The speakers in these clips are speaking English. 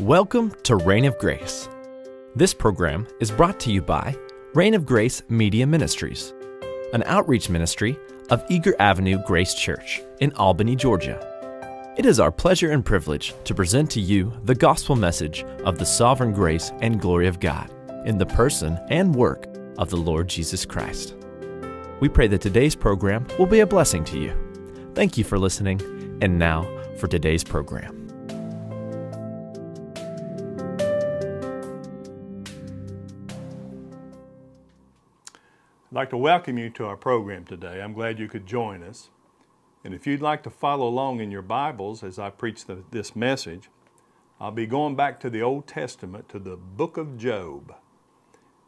Welcome to Reign of Grace. This program is brought to you by Reign of Grace Media Ministries, an outreach ministry of Eager Avenue Grace Church in Albany, Georgia. It is our pleasure and privilege to present to you the gospel message of the sovereign grace and glory of God in the person and work of the Lord Jesus Christ. We pray that today's program will be a blessing to you. Thank you for listening, and now for today's program. Like to welcome you to our program today. I'm glad you could join us. And if you'd like to follow along in your Bibles as I preach the, this message, I'll be going back to the Old Testament to the book of Job.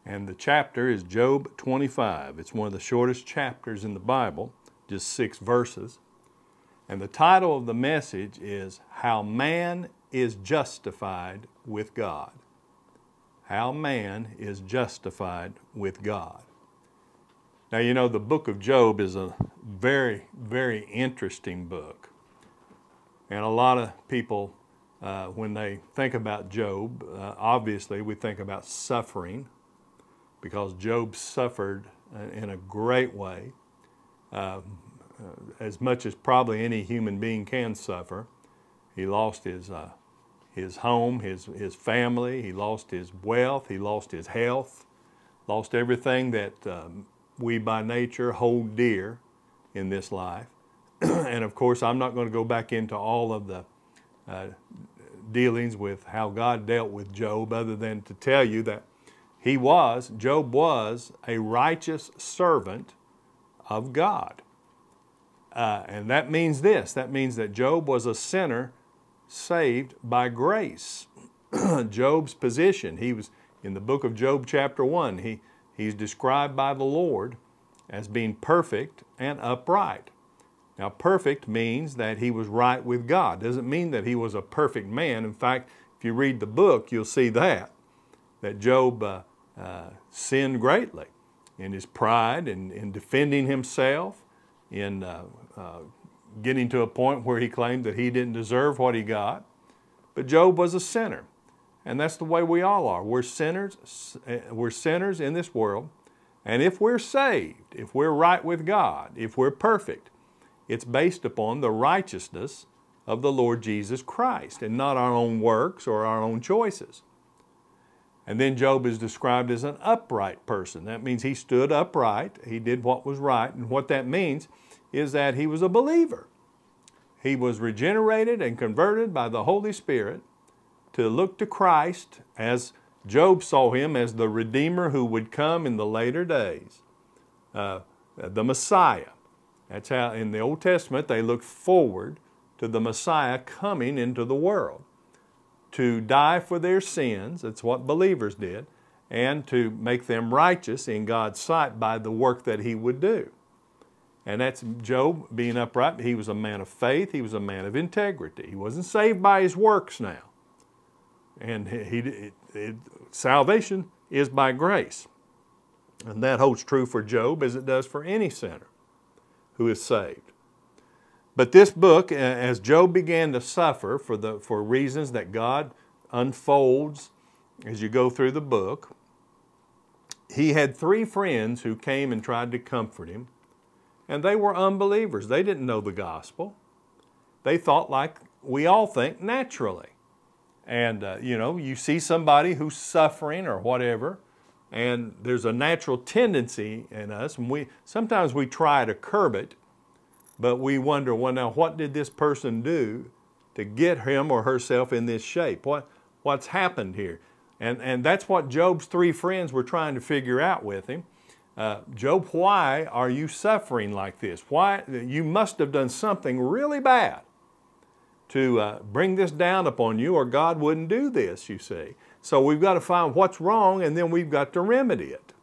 And the chapter is Job 25. It's one of the shortest chapters in the Bible, just six verses. And the title of the message is How Man is Justified with God. How Man is Justified with God. Now, you know, the book of Job is a very, very interesting book. And a lot of people, uh, when they think about Job, uh, obviously we think about suffering because Job suffered uh, in a great way, uh, as much as probably any human being can suffer. He lost his, uh, his home, his, his family, he lost his wealth, he lost his health, lost everything that um, we by nature hold dear in this life. and of course, I'm not going to go back into all of the uh, dealings with how God dealt with Job, other than to tell you that he was, Job was, a righteous servant of God. Uh, and that means this that means that Job was a sinner saved by grace. Job's position, he was in the book of Job, chapter 1, he, He's described by the Lord as being perfect and upright. Now, perfect means that he was right with God. Doesn't mean that he was a perfect man. In fact, if you read the book, you'll see that that Job uh, uh, sinned greatly in his pride and in, in defending himself, in uh, uh, getting to a point where he claimed that he didn't deserve what he got. But Job was a sinner. And that's the way we all are. We're sinners, eh, we're sinners in this world. And if we're saved, if we're right with God, if we're perfect, it's based upon the righteousness of the Lord Jesus Christ and not our own works or our own choices. And then Job is described as an upright person. That means he stood upright, he did what was right, and what that means is that he was a believer. He was regenerated and converted by the Holy Spirit to look to Christ as Job saw him as the Redeemer who would come in the later days, uh, the Messiah. That's how in the Old Testament they looked forward to the Messiah coming into the world to die for their sins, that's what believers did, and to make them righteous in God's sight by the work that He would do. And that's Job being upright. He was a man of faith, he was a man of integrity. He wasn't saved by his works now. And he, it, it, salvation is by grace. And that holds true for Job as it does for any sinner who is saved. But this book, as Job began to suffer for, the, for reasons that God unfolds as you go through the book, he had three friends who came and tried to comfort him, and they were unbelievers. They didn't know the gospel. They thought like we all think naturally. And, uh, you know, you see somebody who's suffering or whatever, and there's a natural tendency in us, and we sometimes we try to curb it, but we wonder, well, now what did this person do to get him or herself in this shape? What, what's happened here? And, and that's what Job's three friends were trying to figure out with him. Uh, Job, why are you suffering like this? Why you must have done something really bad to uh, bring this down upon you, or God wouldn't do this, you see. So we've got to find what's wrong and then we've got to remedy it.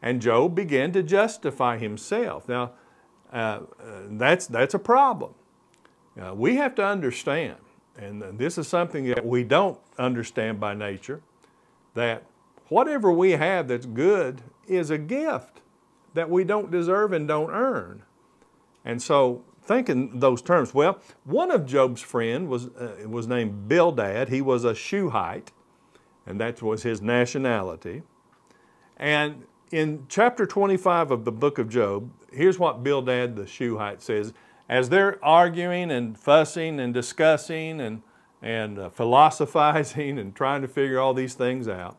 And Job began to justify himself. Now, uh, uh, that's, that's a problem. Uh, we have to understand, and this is something that we don't understand by nature, that whatever we have that's good is a gift that we don't deserve and don't earn. And so think in those terms. Well, one of Job's friend was, uh, was named Bildad. He was a Shuhite, and that was his nationality. And in chapter 25 of the book of Job, here's what Bildad the Shuhite says. As they're arguing and fussing and discussing and, and uh, philosophizing and trying to figure all these things out,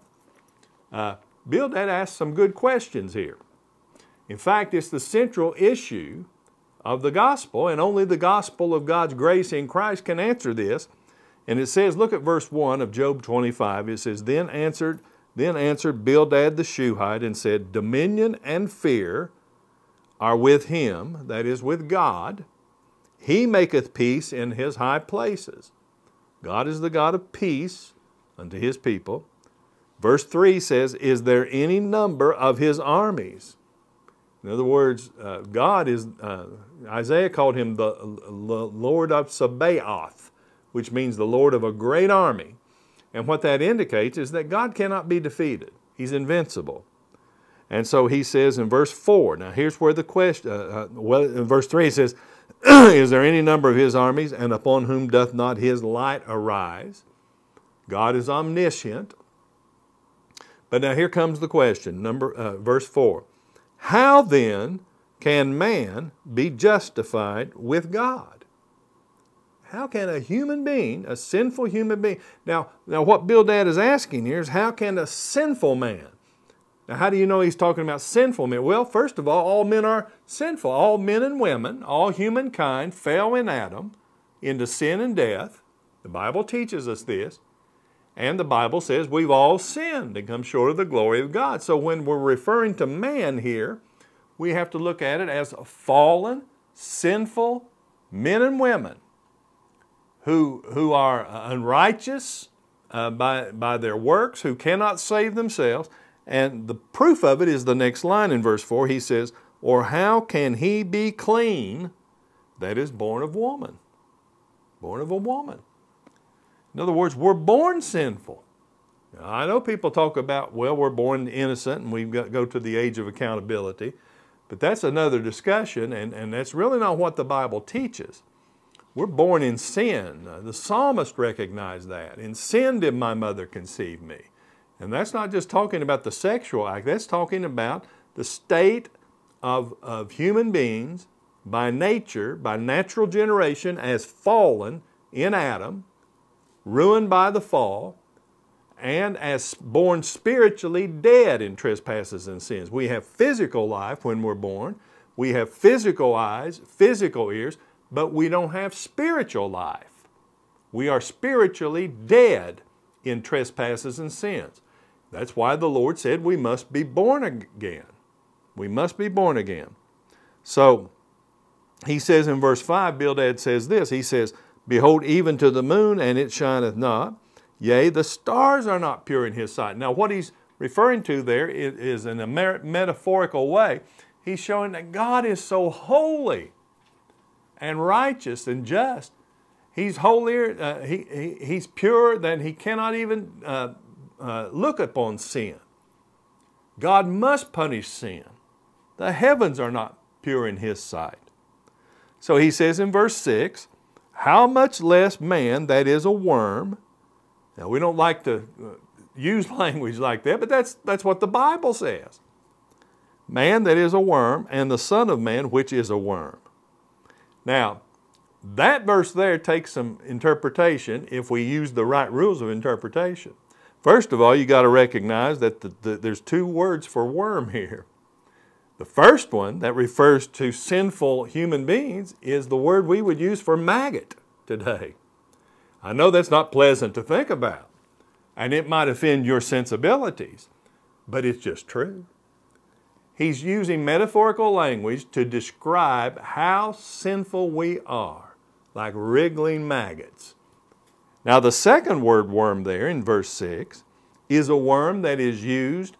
uh, Bildad asks some good questions here. In fact, it's the central issue of the gospel, and only the gospel of God's grace in Christ can answer this. And it says, look at verse 1 of Job 25. It says, Then answered, then answered Bildad the Shuhite and said, Dominion and fear are with him, that is, with God. He maketh peace in his high places. God is the God of peace unto his people. Verse 3 says, Is there any number of his armies? In other words, uh, God is, uh, Isaiah called him the, Lord of Sabaoth, which means the Lord of a great army. And what that indicates is that God cannot be defeated, He's invincible. And so he says in verse 4, now here's where the question, uh, uh well, in verse 3 he says, Is there any number of his armies, and upon whom doth not his light arise? God is omniscient. But now here comes the question, number, uh, verse 4. How then can man be justified with God? How can a human being, a sinful human being, now, now what Bildad is asking here is how can a sinful man, now how do you know he's talking about sinful men? Well, first of all, all men are sinful. All men and women, all humankind fell in Adam into sin and death. The Bible teaches us this. And the Bible says we've all sinned and come short of the glory of God. So when we're referring to man here, we have to look at it as fallen, sinful men and women who, who are unrighteous uh, by, by their works, who cannot save themselves. And the proof of it is the next line in verse 4. He says, Or how can he be clean that is born of woman? Born of a woman. In other words, we're born sinful. Now, I know people talk about, well, we're born innocent and we go to the age of accountability, but that's another discussion, and, and that's really not what the Bible teaches. We're born in sin. Uh, the psalmist recognized that. In sin did my mother conceive me. And that's not just talking about the sexual act, that's talking about the state of, of human beings by nature, by natural generation, as fallen in Adam, ruined by the fall, and as born spiritually dead in trespasses and sins. We have physical life when we're born, we have physical eyes, physical ears, but we don't have spiritual life. We are spiritually dead in trespasses and sins. That's why the Lord said we must be born again. We must be born again. So, he says in verse 5, Bildad says this He says, Behold, even to the moon, and it shineth not. Yea, the stars are not pure in his sight. Now, what he's referring to there is, in a metaphorical way. He's showing that God is so holy and righteous and just. He's holier, uh, he, he, he's pure that he cannot even uh, uh, look upon sin. God must punish sin. The heavens are not pure in his sight. So he says in verse 6 how much less man that is a worm. Now, we don't like to uh, use language like that, but that's, that's what the Bible says. Man that is a worm, and the Son of Man which is a worm. Now, that verse there takes some interpretation if we use the right rules of interpretation. First of all, you got to recognize that the, the, there's two words for worm here. The first one that refers to sinful human beings is the word we would use for maggot today. I know that's not pleasant to think about, and it might offend your sensibilities, but it's just true. He's using metaphorical language to describe how sinful we are, like wriggling maggots. Now, the second word worm there in verse 6 is a worm that is used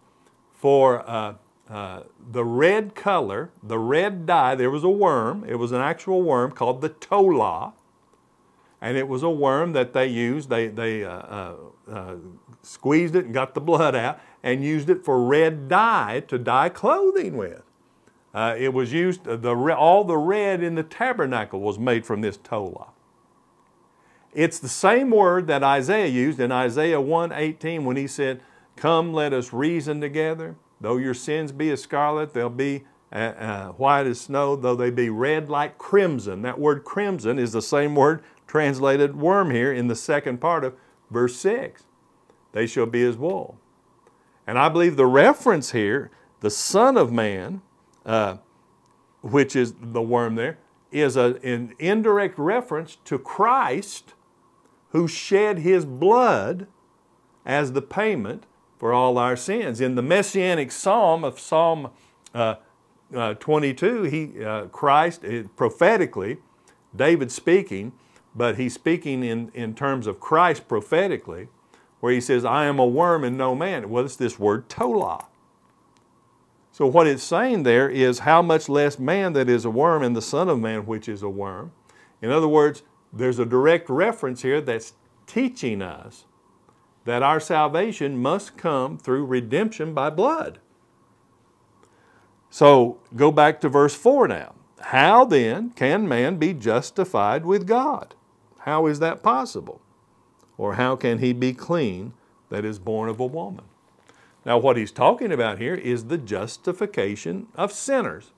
for uh, uh, the red color, the red dye, there was a worm. It was an actual worm called the tola. And it was a worm that they used. They, they uh, uh, uh, squeezed it and got the blood out and used it for red dye to dye clothing with. Uh, it was used, the, all the red in the tabernacle was made from this tola. It's the same word that Isaiah used in Isaiah 1:18 when he said, Come, let us reason together. Though your sins be as scarlet, they'll be uh, uh, white as snow, though they be red like crimson. That word crimson is the same word translated worm here in the second part of verse 6. They shall be as wool. And I believe the reference here, the Son of Man, uh, which is the worm there, is a, an indirect reference to Christ who shed his blood as the payment for all our sins. In the messianic psalm of Psalm uh, uh, 22, he, uh, Christ, uh, prophetically, David speaking, but he's speaking in, in terms of Christ prophetically, where he says, I am a worm and no man. Well, it's this word tola. So what it's saying there is how much less man that is a worm and the Son of Man which is a worm. In other words, there's a direct reference here that's teaching us that our salvation must come through redemption by blood. So go back to verse 4 now. How then can man be justified with God? How is that possible? Or how can he be clean that is born of a woman? Now, what he's talking about here is the justification of sinners.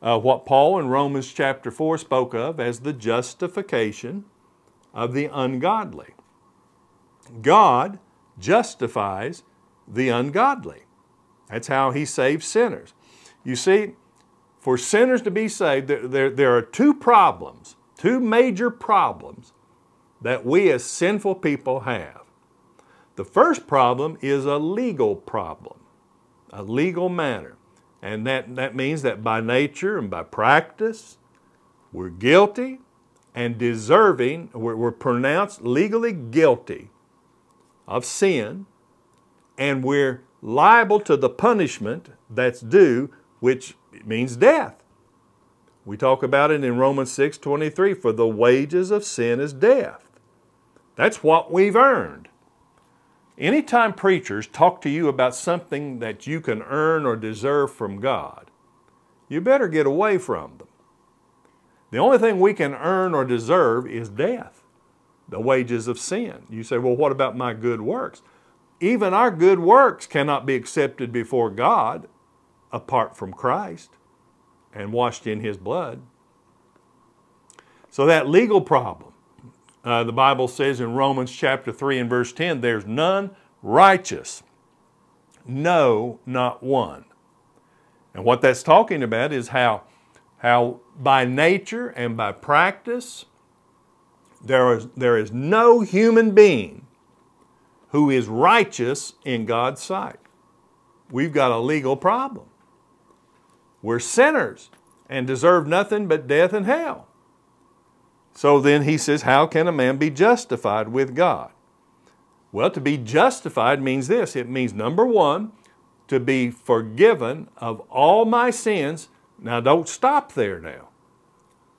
Uh, what Paul in Romans chapter 4 spoke of as the justification of the ungodly. God justifies the ungodly. That's how He saves sinners. You see, for sinners to be saved, there, there, there are two problems, two major problems that we as sinful people have. The first problem is a legal problem, a legal matter. And that, that means that by nature and by practice, we're guilty and deserving, we're, we're pronounced legally guilty of sin, and we're liable to the punishment that's due, which means death. We talk about it in Romans 6 23 for the wages of sin is death. That's what we've earned. Anytime preachers talk to you about something that you can earn or deserve from God, you better get away from them. The only thing we can earn or deserve is death, the wages of sin. You say, well, what about my good works? Even our good works cannot be accepted before God apart from Christ and washed in His blood. So, that legal problem, uh, the Bible says in Romans chapter 3 and verse 10, there's none righteous, no, not one. And what that's talking about is how, how by nature and by practice, there is, there is no human being who is righteous in God's sight. We've got a legal problem. We're sinners and deserve nothing but death and hell. So then he says, How can a man be justified with God? Well, to be justified means this it means, number one, to be forgiven of all my sins. Now, don't stop there now.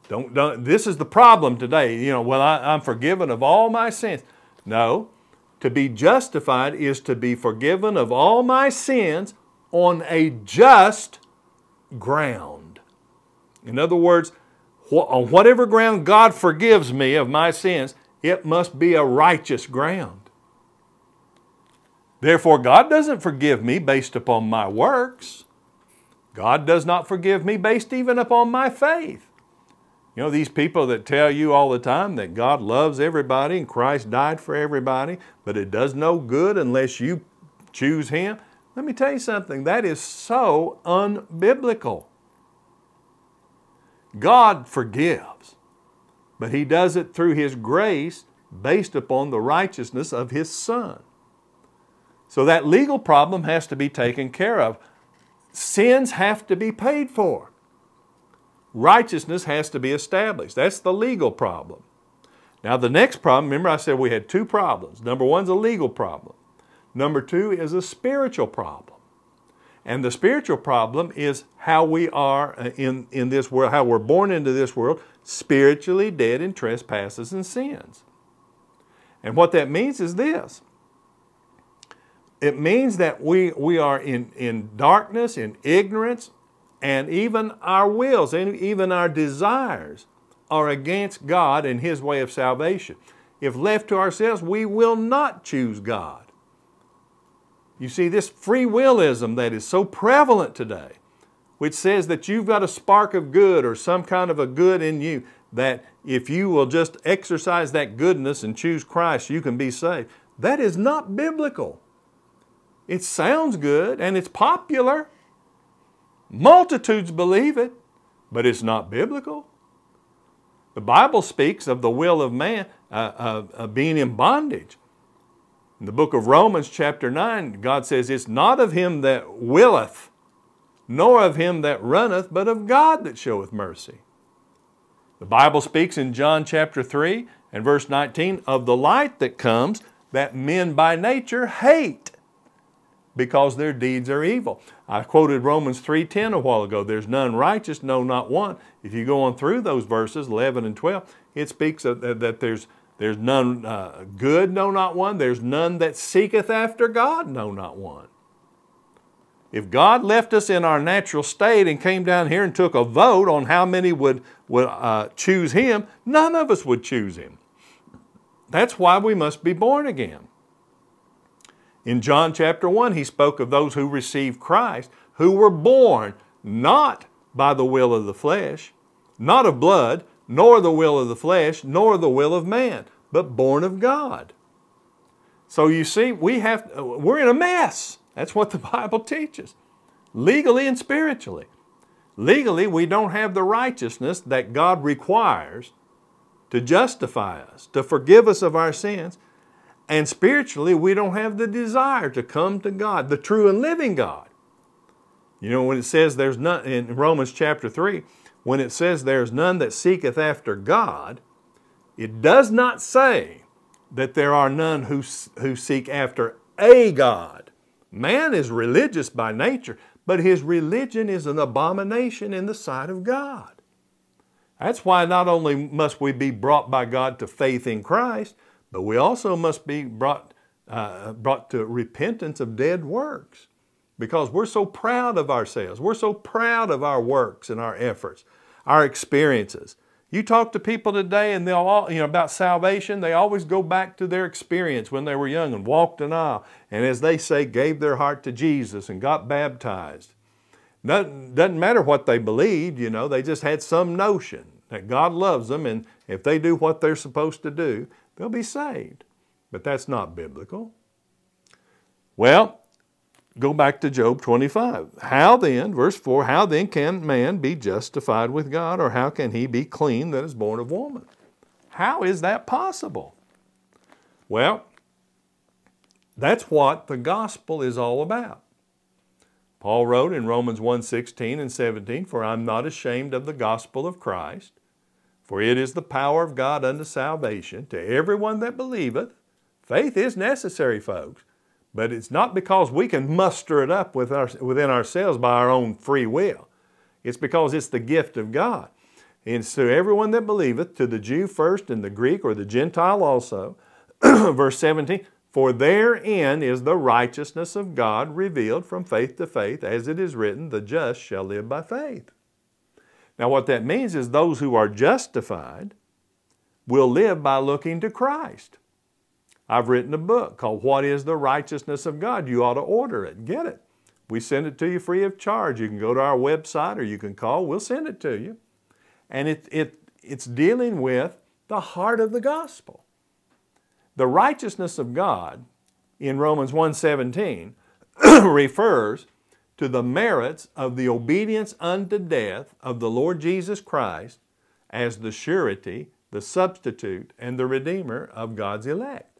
Don't, don't, this is the problem today. You know, well, I, I'm forgiven of all my sins. No, to be justified is to be forgiven of all my sins on a just ground. In other words, on whatever ground God forgives me of my sins, it must be a righteous ground. Therefore, God doesn't forgive me based upon my works. God does not forgive me based even upon my faith. You know, these people that tell you all the time that God loves everybody and Christ died for everybody, but it does no good unless you choose Him. Let me tell you something, that is so unbiblical. God forgives, but He does it through His grace based upon the righteousness of His Son. So that legal problem has to be taken care of. Sins have to be paid for righteousness has to be established. That's the legal problem. Now, the next problem, remember I said we had two problems. Number one is a legal problem, number two is a spiritual problem. And the spiritual problem is how we are uh, in, in this world, how we're born into this world, spiritually dead in trespasses and sins. And what that means is this it means that we, we are in, in darkness, in ignorance, and even our wills and even our desires are against God and His way of salvation. If left to ourselves, we will not choose God. You see, this free willism that is so prevalent today, which says that you've got a spark of good or some kind of a good in you, that if you will just exercise that goodness and choose Christ, you can be saved. That is not biblical. It sounds good and it's popular. Multitudes believe it, but it's not biblical. The Bible speaks of the will of man uh, uh, being in bondage. In the book of Romans, chapter 9, God says, It's not of him that willeth, nor of him that runneth, but of God that showeth mercy. The Bible speaks in John chapter 3 and verse 19 of the light that comes that men by nature hate because their deeds are evil. I quoted Romans 3:10 a while ago. There's none righteous, no not one. If you go on through those verses 11 and 12, it speaks of, that there's there's none uh, good, no not one. There's none that seeketh after God, no not one. If God left us in our natural state and came down here and took a vote on how many would, would uh, choose Him, none of us would choose Him. That's why we must be born again. In John chapter 1, he spoke of those who received Christ, who were born not by the will of the flesh, not of blood, nor the will of the flesh, nor the will of man, but born of God. So you see, we have, we're in a mess. That's what the Bible teaches, legally and spiritually. Legally, we don't have the righteousness that God requires to justify us, to forgive us of our sins. And spiritually, we don't have the desire to come to God, the true and living God. You know, when it says there's none, in Romans chapter 3, when it says there's none that seeketh after God, it does not say that there are none who, who seek after a God. Man is religious by nature, but his religion is an abomination in the sight of God. That's why not only must we be brought by God to faith in Christ, but we also must be brought, uh, brought to repentance of dead works because we're so proud of ourselves. We're so proud of our works and our efforts, our experiences. You talk to people today and they'll all, you know, about salvation, they always go back to their experience when they were young and walked an aisle and as they say, gave their heart to Jesus and got baptized. Doesn't, doesn't matter what they believed, you know, they just had some notion that God loves them and if they do what they're supposed to do, they'll be saved. But that's not biblical. Well, go back to Job 25. How then, verse 4, how then can man be justified with God, or how can he be clean that is born of woman? How is that possible? Well, that's what the gospel is all about. Paul wrote in Romans 1:16 and 17, "For I'm not ashamed of the gospel of Christ, for it is the power of God unto salvation to everyone that believeth. Faith is necessary, folks, but it's not because we can muster it up with our, within ourselves by our own free will. It's because it's the gift of God. And to everyone that believeth, to the Jew first and the Greek or the Gentile also, verse 17, for therein is the righteousness of God revealed from faith to faith, as it is written, the just shall live by faith. Now, what that means is those who are justified will live by looking to Christ. I've written a book called What is the Righteousness of God? You ought to order it, get it. We send it to you free of charge. You can go to our website or you can call, we'll send it to you. And it, it, it's dealing with the heart of the gospel. The righteousness of God in Romans 1:17 refers to the merits of the obedience unto death of the Lord Jesus Christ as the surety, the substitute, and the redeemer of God's elect.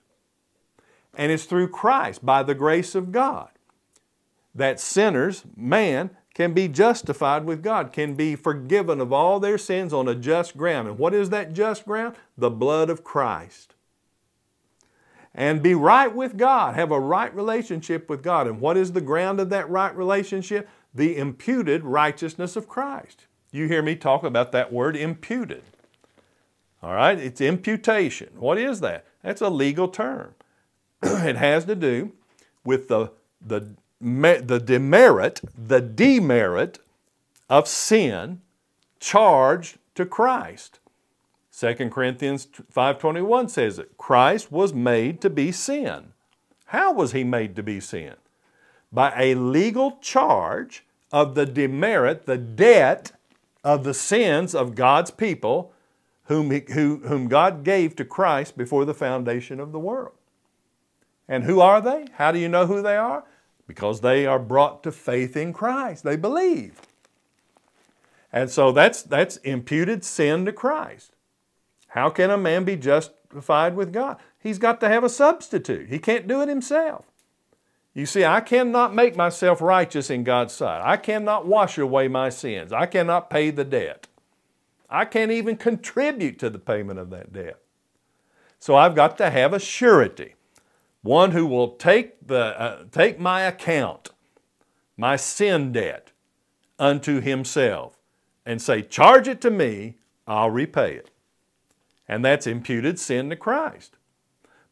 And it's through Christ, by the grace of God, that sinners, man, can be justified with God, can be forgiven of all their sins on a just ground. And what is that just ground? The blood of Christ and be right with God, have a right relationship with God. And what is the ground of that right relationship? The imputed righteousness of Christ. You hear me talk about that word imputed. All right, it's imputation. What is that? That's a legal term. it has to do with the, the, the demerit, the demerit of sin charged to Christ. 2 Corinthians 5:21 says that Christ was made to be sin. How was he made to be sin? By a legal charge of the demerit, the debt of the sins of God's people whom, he, who, whom God gave to Christ before the foundation of the world. And who are they? How do you know who they are? Because they are brought to faith in Christ. They believe. And so that's, that's imputed sin to Christ. How can a man be justified with God? He's got to have a substitute. He can't do it himself. You see, I cannot make myself righteous in God's sight. I cannot wash away my sins. I cannot pay the debt. I can't even contribute to the payment of that debt. So I've got to have a surety, one who will take, the, uh, take my account, my sin debt, unto himself and say, Charge it to me, I'll repay it. And that's imputed sin to Christ.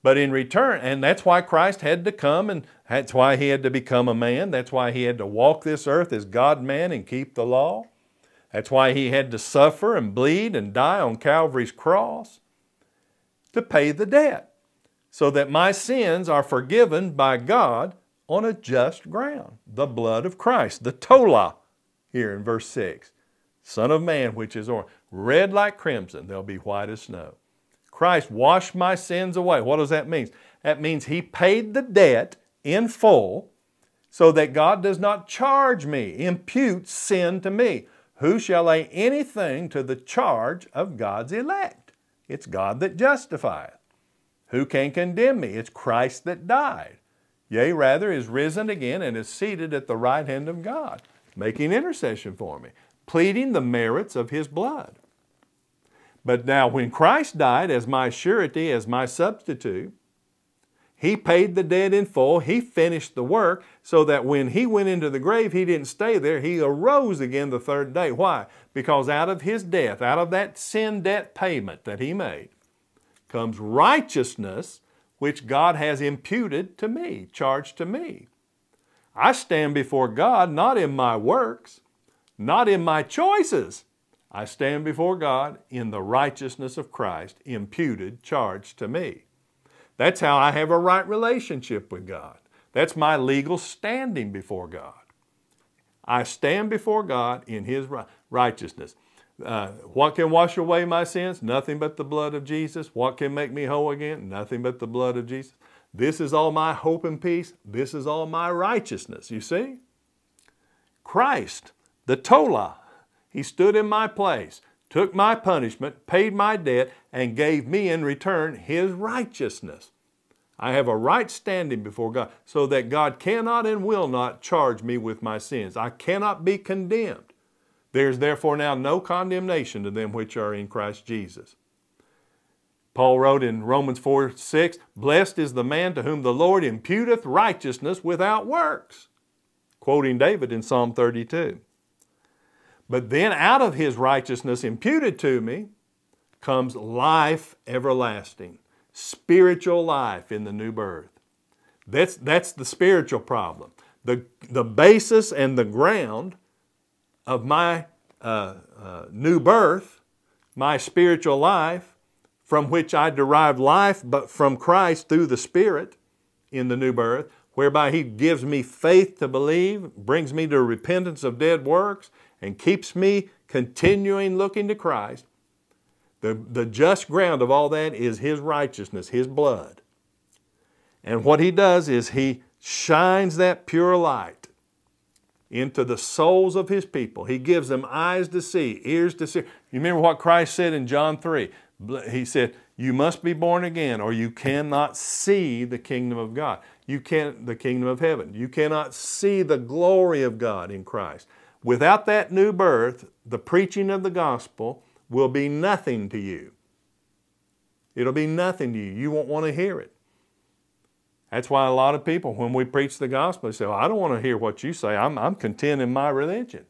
But in return, and that's why Christ had to come and that's why he had to become a man. That's why he had to walk this earth as God man and keep the law. That's why he had to suffer and bleed and die on Calvary's cross to pay the debt so that my sins are forgiven by God on a just ground. The blood of Christ, the Tola, here in verse 6. Son of man, which is orange, red like crimson, they'll be white as snow. Christ washed my sins away. What does that mean? That means He paid the debt in full so that God does not charge me, impute sin to me. Who shall lay anything to the charge of God's elect? It's God that justifieth. Who can condemn me? It's Christ that died. Yea, rather, is risen again and is seated at the right hand of God, making intercession for me, pleading the merits of His blood. But now, when Christ died as my surety, as my substitute, He paid the debt in full. He finished the work so that when He went into the grave, He didn't stay there. He arose again the third day. Why? Because out of His death, out of that sin debt payment that He made, comes righteousness which God has imputed to me, charged to me. I stand before God not in my works, not in my choices, I stand before God in the righteousness of Christ, imputed, charged to me. That's how I have a right relationship with God. That's my legal standing before God. I stand before God in His righteousness. Uh, what can wash away my sins? Nothing but the blood of Jesus. What can make me whole again? Nothing but the blood of Jesus. This is all my hope and peace. This is all my righteousness. You see? Christ, the Tola, he stood in my place, took my punishment, paid my debt, and gave me in return His righteousness. I have a right standing before God so that God cannot and will not charge me with my sins. I cannot be condemned. There's therefore now no condemnation to them which are in Christ Jesus. Paul wrote in Romans 4 6, Blessed is the man to whom the Lord imputeth righteousness without works, quoting David in Psalm 32. But then out of his righteousness imputed to me comes life everlasting, spiritual life in the new birth. That's, that's the spiritual problem. The, the basis and the ground of my uh, uh, new birth, my spiritual life, from which I derive life, but from Christ through the Spirit in the new birth, whereby He gives me faith to believe, brings me to repentance of dead works, and keeps me continuing looking to Christ, the, the just ground of all that is His righteousness, His blood. And what He does is He shines that pure light into the souls of His people. He gives them eyes to see, ears to see. You remember what Christ said in John 3? He said, You must be born again, or you cannot see the kingdom of God. You can't, the kingdom of heaven. You cannot see the glory of God in Christ. Without that new birth, the preaching of the gospel will be nothing to you. It'll be nothing to you. You won't want to hear it. That's why a lot of people, when we preach the gospel, they say, well, I don't want to hear what you say. I'm, I'm content in my religion.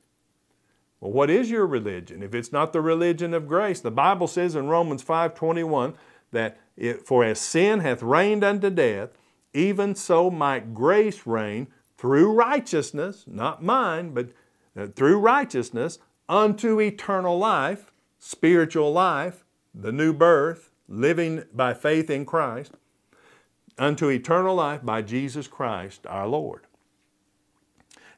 Well, what is your religion? If it's not the religion of grace, the Bible says in Romans 5.21 that it, for as sin hath reigned unto death, even so might grace reign through righteousness, not mine, but Uh, through righteousness unto eternal life, spiritual life, the new birth, living by faith in Christ, unto eternal life by Jesus Christ our Lord.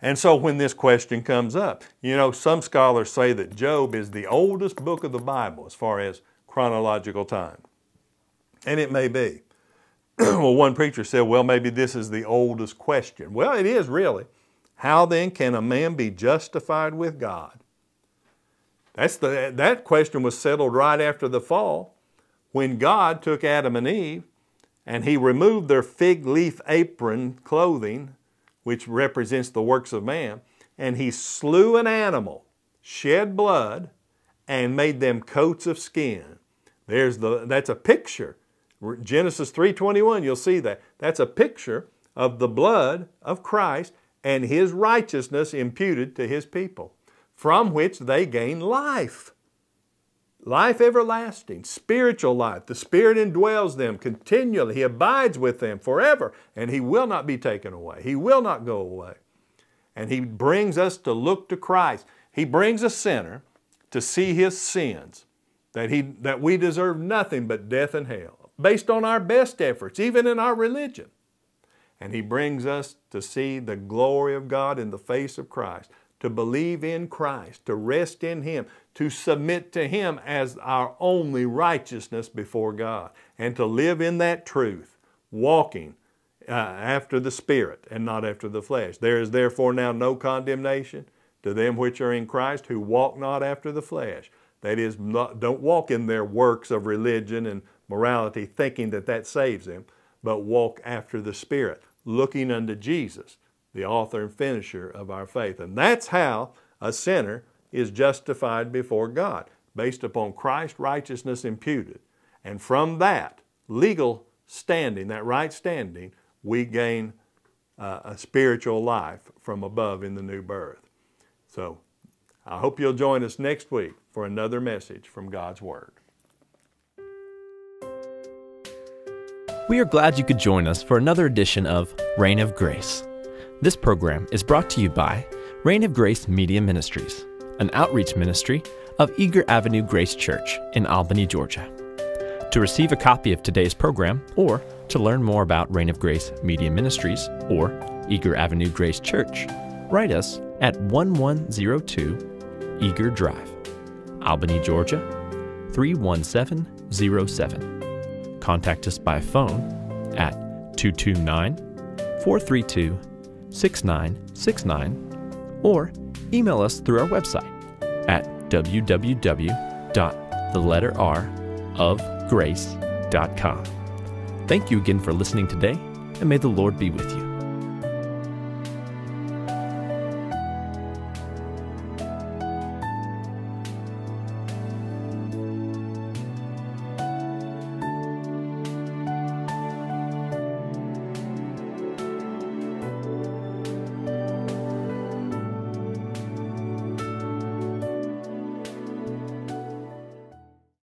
And so when this question comes up, you know, some scholars say that Job is the oldest book of the Bible as far as chronological time. And it may be. well, one preacher said, well, maybe this is the oldest question. Well, it is really. How then can a man be justified with God? That's the, that question was settled right after the fall when God took Adam and Eve and he removed their fig leaf apron clothing, which represents the works of man, and he slew an animal, shed blood, and made them coats of skin. There's the, that's a picture. Genesis 3.21, you'll see that. That's a picture of the blood of Christ and His righteousness imputed to His people, from which they gain life. Life everlasting, spiritual life. The Spirit indwells them continually. He abides with them forever, and He will not be taken away. He will not go away. And He brings us to look to Christ. He brings a sinner to see his sins, that, he, that we deserve nothing but death and hell, based on our best efforts, even in our religion. And He brings us to see the glory of God in the face of Christ, to believe in Christ, to rest in Him, to submit to Him as our only righteousness before God, and to live in that truth, walking uh, after the Spirit and not after the flesh. There is therefore now no condemnation to them which are in Christ who walk not after the flesh. That is, not, don't walk in their works of religion and morality thinking that that saves them, but walk after the Spirit looking unto Jesus, the author and finisher of our faith. And that's how a sinner is justified before God, based upon Christ's righteousness imputed. And from that legal standing, that right standing, we gain uh, a spiritual life from above in the new birth. So I hope you'll join us next week for another message from God's Word. We are glad you could join us for another edition of Reign of Grace. This program is brought to you by Reign of Grace Media Ministries, an outreach ministry of Eager Avenue Grace Church in Albany, Georgia. To receive a copy of today's program or to learn more about Reign of Grace Media Ministries or Eager Avenue Grace Church, write us at 1102 Eager Drive, Albany, Georgia 31707 contact us by phone at 229 432 6969 or email us through our website at www.theletterrofgrace.com. Thank you again for listening today, and may the Lord be with you.